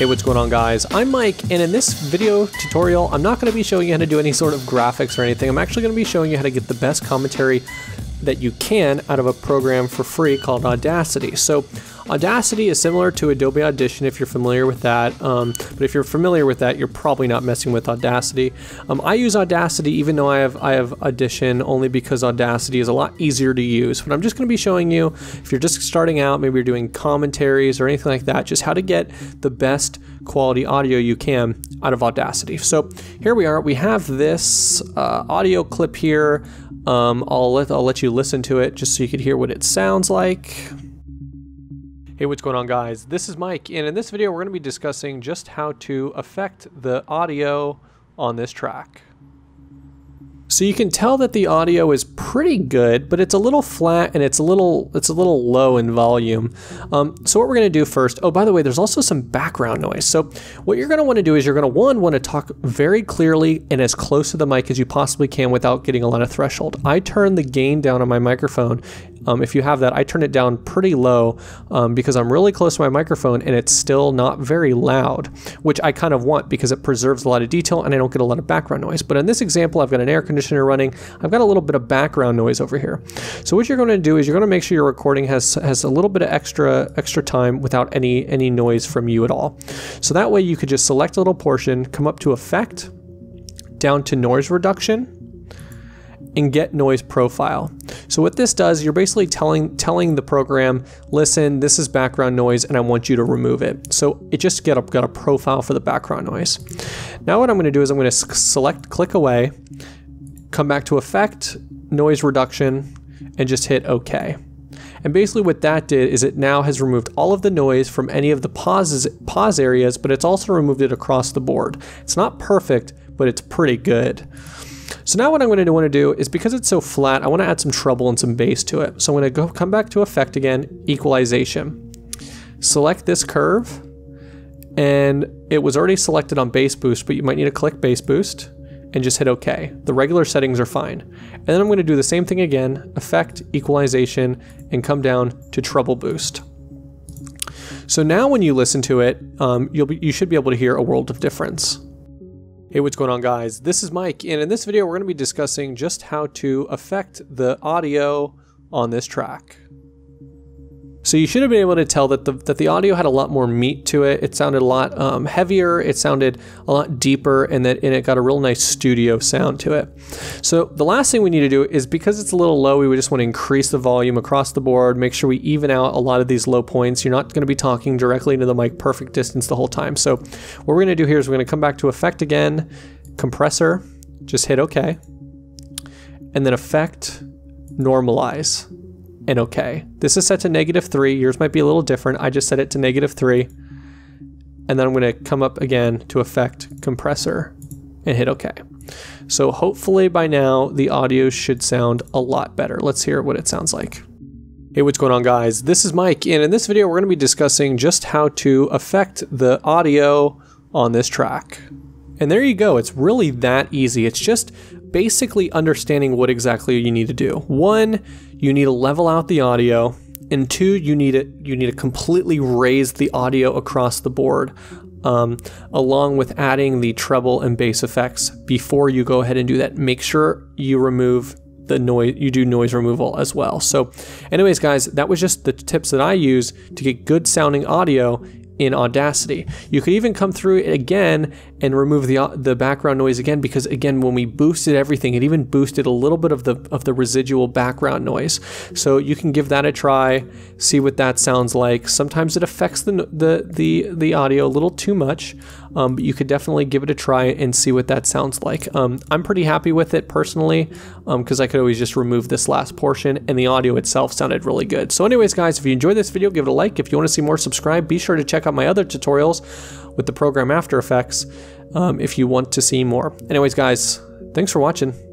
Hey, what's going on guys? I'm Mike, and in this video tutorial, I'm not going to be showing you how to do any sort of graphics or anything. I'm actually going to be showing you how to get the best commentary that you can out of a program for free called Audacity. So Audacity is similar to Adobe Audition if you're familiar with that, um, but if you're familiar with that, you're probably not messing with Audacity. Um, I use Audacity even though I have I have Audition only because Audacity is a lot easier to use. But I'm just going to be showing you if you're just starting out, maybe you're doing commentaries or anything like that, just how to get the best quality audio you can out of Audacity. So here we are. We have this uh, audio clip here. Um, I'll let I'll let you listen to it just so you can hear what it sounds like. Hey, what's going on guys? This is Mike, and in this video we're going to be discussing just how to affect the audio on this track. So you can tell that the audio is pretty good, but it's a little flat and it's a little it's a little low in volume. Um, so what we're going to do first, oh, by the way, there's also some background noise. So what you're going to want to do is you're going to, one, want to talk very clearly and as close to the mic as you possibly can without getting a lot of threshold. I turn the gain down on my microphone um, if you have that, I turn it down pretty low um, because I'm really close to my microphone and it's still not very loud, which I kind of want because it preserves a lot of detail and I don't get a lot of background noise. But in this example, I've got an air conditioner running. I've got a little bit of background noise over here. So what you're going to do is you're going to make sure your recording has has a little bit of extra extra time without any any noise from you at all. So that way you could just select a little portion, come up to effect, down to noise reduction, and get noise profile. So what this does, you're basically telling telling the program, listen, this is background noise and I want you to remove it. So it just get a, got a profile for the background noise. Now what I'm going to do is I'm going to select click away, come back to effect, noise reduction, and just hit OK. And basically what that did is it now has removed all of the noise from any of the pauses, pause areas, but it's also removed it across the board. It's not perfect, but it's pretty good. So now what I'm going to want to do is because it's so flat, I want to add some treble and some bass to it. So I'm going to go come back to effect again, equalization. Select this curve and it was already selected on bass boost, but you might need to click bass boost and just hit OK. The regular settings are fine. And then I'm going to do the same thing again, effect, equalization, and come down to treble boost. So now when you listen to it, um, you'll be, you should be able to hear a world of difference. Hey, what's going on guys? This is Mike, and in this video we're going to be discussing just how to affect the audio on this track. So you should have been able to tell that the, that the audio had a lot more meat to it. It sounded a lot um, heavier, it sounded a lot deeper, and that and it got a real nice studio sound to it. So the last thing we need to do is because it's a little low, we just want to increase the volume across the board, make sure we even out a lot of these low points. You're not going to be talking directly into the mic perfect distance the whole time. So what we're going to do here is we're going to come back to effect again, compressor, just hit OK, and then effect, normalize and okay. This is set to negative 3. Yours might be a little different. I just set it to negative 3. And then I'm going to come up again to effect compressor and hit OK. So hopefully by now the audio should sound a lot better. Let's hear what it sounds like. Hey, what's going on guys? This is Mike, and in this video we're going to be discussing just how to affect the audio on this track. And there you go, it's really that easy. It's just basically understanding what exactly you need to do. One, you need to level out the audio, and two, you need to you need to completely raise the audio across the board. Um, along with adding the treble and bass effects before you go ahead and do that. Make sure you remove the noise, you do noise removal as well. So, anyways, guys, that was just the tips that I use to get good sounding audio in Audacity. You could even come through it again and remove the the background noise again because again when we boosted everything it even boosted a little bit of the of the residual background noise. So you can give that a try, see what that sounds like. Sometimes it affects the the the, the audio a little too much, um, but you could definitely give it a try and see what that sounds like. Um, I'm pretty happy with it personally because um, I could always just remove this last portion and the audio itself sounded really good. So anyways guys, if you enjoyed this video, give it a like. If you want to see more, subscribe. Be sure to check out my other tutorials with the program After Effects um, if you want to see more. Anyways guys, thanks for watching.